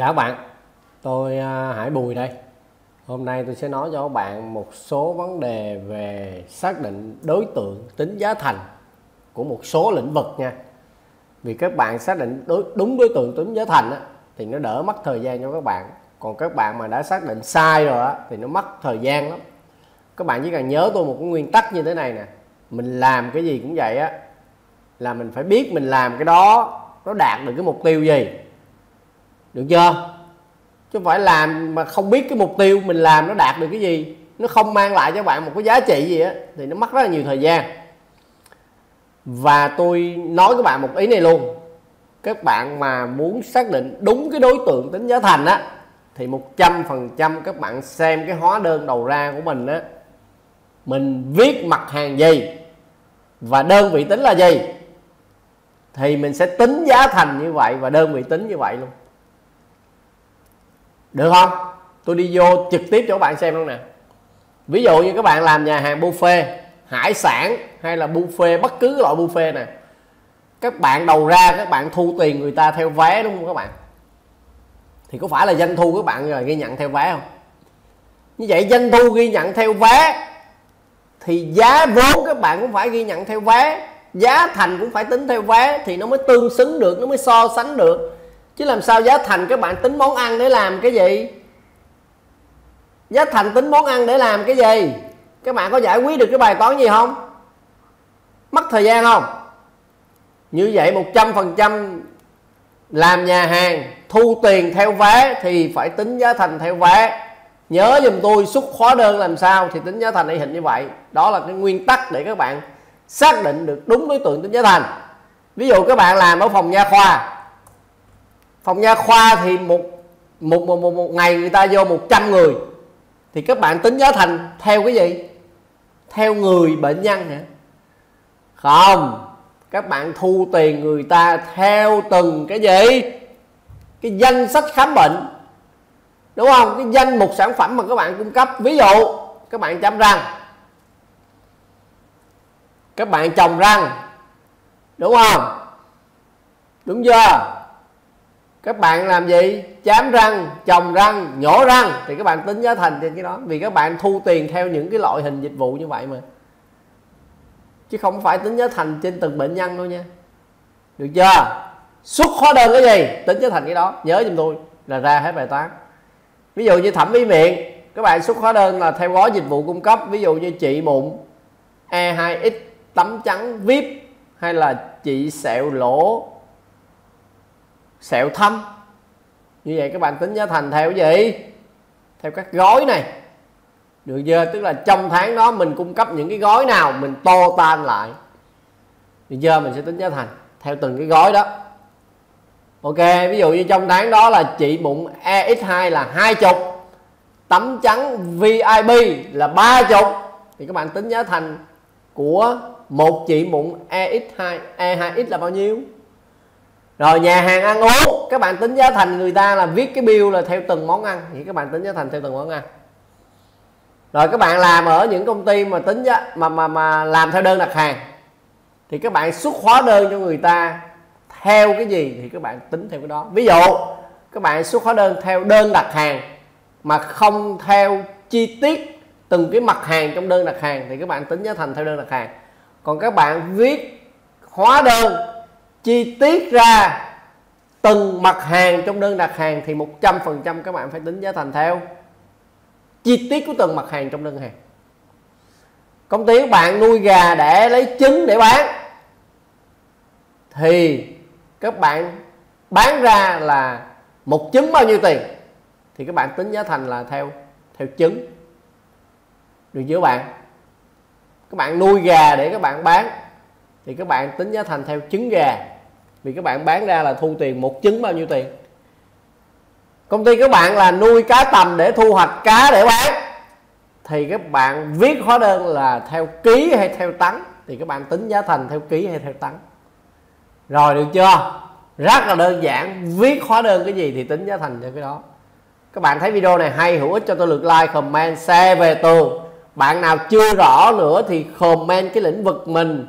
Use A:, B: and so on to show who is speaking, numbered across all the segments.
A: Chào các bạn, tôi à, Hải Bùi đây. Hôm nay tôi sẽ nói cho các bạn một số vấn đề về xác định đối tượng tính giá thành của một số lĩnh vực nha. Vì các bạn xác định đối, đúng đối tượng tính giá thành á, thì nó đỡ mất thời gian cho các bạn. Còn các bạn mà đã xác định sai rồi á, thì nó mất thời gian lắm. Các bạn chỉ cần nhớ tôi một cái nguyên tắc như thế này nè. Mình làm cái gì cũng vậy á, là mình phải biết mình làm cái đó nó đạt được cái mục tiêu gì được chưa? Chứ không phải làm mà không biết cái mục tiêu mình làm nó đạt được cái gì. Nó không mang lại cho bạn một cái giá trị gì á, thì nó mất rất là nhiều thời gian. Và tôi nói các bạn một ý này luôn. Các bạn mà muốn xác định đúng cái đối tượng tính giá thành á, thì một trăm phần trăm các bạn xem cái hóa đơn đầu ra của mình á, mình viết mặt hàng gì và đơn vị tính là gì, thì mình sẽ tính giá thành như vậy và đơn vị tính như vậy luôn được không? Tôi đi vô trực tiếp cho các bạn xem luôn nè. Ví dụ như các bạn làm nhà hàng buffet, hải sản hay là buffet, bất cứ loại buffet nè, các bạn đầu ra, các bạn thu tiền người ta theo vé đúng không các bạn? Thì có phải là doanh thu các bạn là ghi nhận theo vé không? Như vậy doanh thu ghi nhận theo vé thì giá vốn các bạn cũng phải ghi nhận theo vé, giá thành cũng phải tính theo vé thì nó mới tương xứng được, nó mới so sánh được chứ làm sao giá thành các bạn tính món ăn để làm cái gì? Giá thành tính món ăn để làm cái gì? Các bạn có giải quyết được cái bài toán gì không? Mất thời gian không? Như vậy một trăm phần trăm làm nhà hàng, thu tiền theo vé thì phải tính giá thành theo vé. Nhớ giùm tôi, xuất hóa đơn làm sao thì tính giá thành y hình như vậy. Đó là cái nguyên tắc để các bạn xác định được đúng đối tượng tính giá thành. Ví dụ các bạn làm ở phòng nha khoa phòng nha khoa thì một một một, một, một ngày người ta vô 100 người. Thì các bạn tính giá thành theo cái gì? Theo người bệnh nhân hả? Không các bạn thu tiền người ta theo từng cái gì? Cái danh sách khám bệnh. Đúng không? Cái danh mục sản phẩm mà các bạn cung cấp. Ví dụ các bạn chăm răng. Các bạn trồng răng. Đúng không? Đúng chưa? Các bạn làm gì? Chám răng trồng răng, nhổ răng. Thì các bạn tính giá thành trên cái đó. Vì các bạn thu tiền theo những cái loại hình dịch vụ như vậy mà. Chứ không phải tính giá thành trên từng bệnh nhân đâu nha. Được chưa? Xuất hóa đơn cái gì? Tính giá thành cái đó. Nhớ giùm tôi là ra hết bài toán. Ví dụ như thẩm mỹ miệng, các bạn xuất hóa đơn là theo gói dịch vụ cung cấp. Ví dụ như trị mụn E2X tấm trắng vip hay là chị sẹo lỗ sẹo thâm như vậy các bạn tính giá thành theo cái gì? Theo các gói này. Được chưa? Tức là trong tháng đó mình cung cấp những cái gói nào mình to tan lại. Được chưa? Mình sẽ tính giá thành theo từng cái gói đó. Ok, ví dụ như trong tháng đó là chị bụng EX2 là hai chục. Tấm trắng VIP là ba chục. Thì các bạn tính giá thành của một chị mụn EX2 E2X là bao nhiêu? Rồi, nhà hàng ăn uống. Các bạn tính giá thành người ta là viết cái bill là theo từng món ăn. Thì các bạn tính giá thành theo từng món ăn. Rồi, các bạn làm ở những công ty mà tính giá, mà mà mà làm theo đơn đặt hàng, thì các bạn xuất hóa đơn cho người ta theo cái gì thì các bạn tính theo cái đó. Ví dụ, các bạn xuất hóa đơn theo đơn đặt hàng, mà không theo chi tiết từng cái mặt hàng trong đơn đặt hàng, thì các bạn tính giá thành theo đơn đặt hàng. Còn các bạn viết hóa đơn chi tiết ra từng mặt hàng, trong đơn đặt hàng thì 100% các bạn phải tính giá thành theo. Chi tiết của từng mặt hàng trong đơn hàng. Công ty các bạn nuôi gà để lấy trứng để bán. Thì các bạn bán ra là một trứng bao nhiêu tiền? Thì các bạn tính giá thành là theo theo trứng. Được chưa bạn? Các bạn nuôi gà để các bạn bán. Thì các bạn tính giá thành theo trứng gà vì các bạn bán ra là thu tiền một trứng bao nhiêu tiền? Công ty các bạn là nuôi cá tầm để thu hoạch cá để bán. Thì các bạn viết hóa đơn là theo ký hay theo tấn. Thì các bạn tính giá thành theo ký hay theo tấn. Rồi được chưa? Rất là đơn giản. Viết hóa đơn cái gì thì tính giá thành theo cái đó. Các bạn thấy video này hay, hữu ích cho tôi lượt like, comment, share về tường. Bạn nào chưa rõ nữa thì comment cái lĩnh vực mình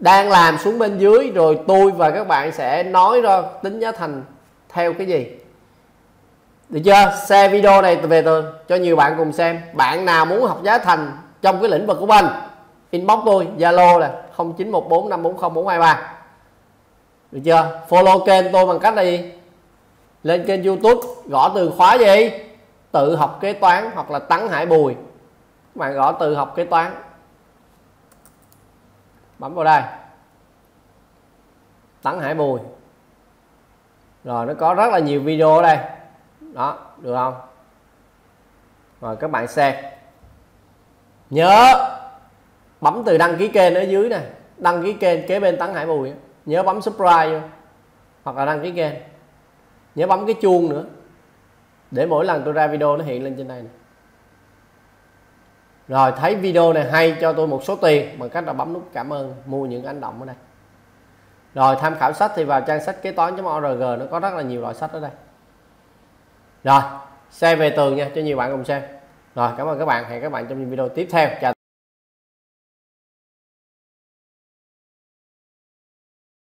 A: đang làm xuống bên dưới rồi tôi và các bạn sẽ nói ra tính giá thành theo cái gì. Được chưa? Share video này về tôi, cho nhiều bạn cùng xem. Bạn nào muốn học giá thành trong cái lĩnh vực của mình, inbox tôi, zalo là 0914540423 được chưa? Follow kênh tôi bằng cách là gì? Lên kênh youtube, gõ từ khóa gì? Tự học kế toán hoặc là tấn hải bùi. Các bạn gõ từ học kế toán bấm vào đây. Tấn hải bùi. Rồi, nó có rất là nhiều video ở đây. Đó, được không? Rồi, các bạn xem nhớ, bấm từ đăng ký kênh ở dưới này đăng ký kênh kế bên tấn hải bùi nhớ bấm subscribe vô. Hoặc là đăng ký kênh. Nhớ bấm cái chuông nữa. Để mỗi lần tôi ra video nó hiện lên trên đây này rồi, thấy video này hay cho tôi một số tiền bằng cách là bấm nút cảm ơn, mua những ánh động ở đây. Rồi, tham khảo sách thì vào trang sách kế toán.org nó có rất là nhiều loại sách ở đây. Rồi xe về tường nha, cho nhiều bạn cùng xem. Rồi, cảm ơn các bạn, hẹn các bạn trong những video tiếp theo. Chào